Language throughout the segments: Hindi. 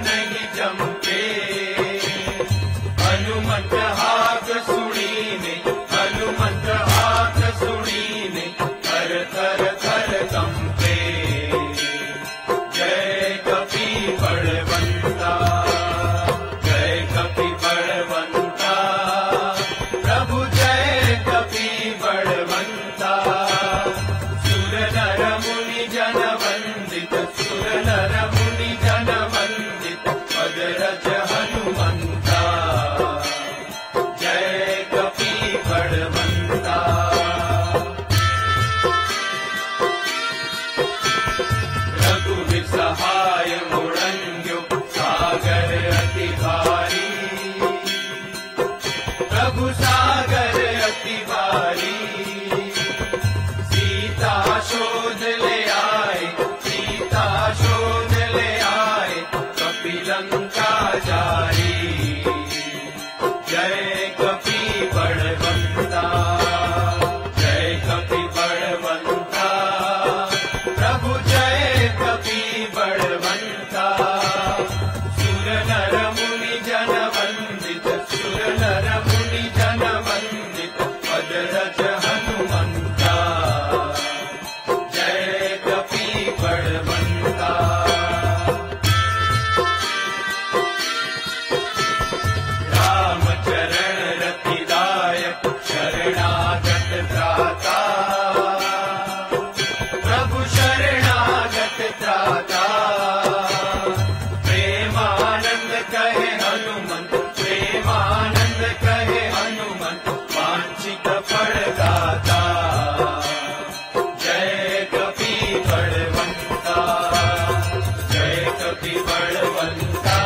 नहीं हनुमंता जय कपि बड़वंता रघुवीर सहाय मुड़ंग्यो सागर अति भारी प्रभु सागर अति भारी सीता शोध ले हनुमंत, प्रेमानंद कहे कपि बड़वंता जय कपि बड़वंता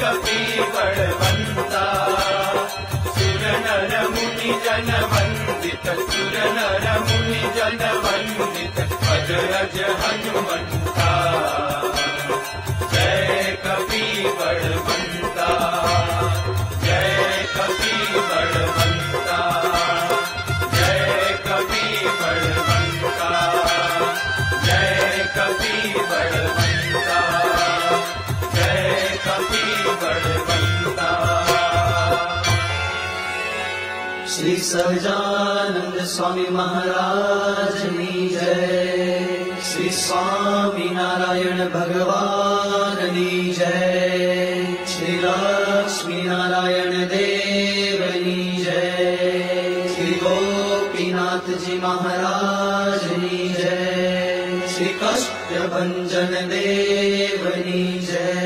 कपि बड़वंता मुनि जन वंदित, सुर नर मुनि जन वंदित रज हनुमंता। श्री सहजानन्द स्वामी महाराज जय। श्री स्वामी नारायण भगवानि जय। श्री लक्ष्मी नारायण देवनि जय। श्री गोपीनाथजी महाराज नी जय। श्री कष्टभंजन देवनि जय।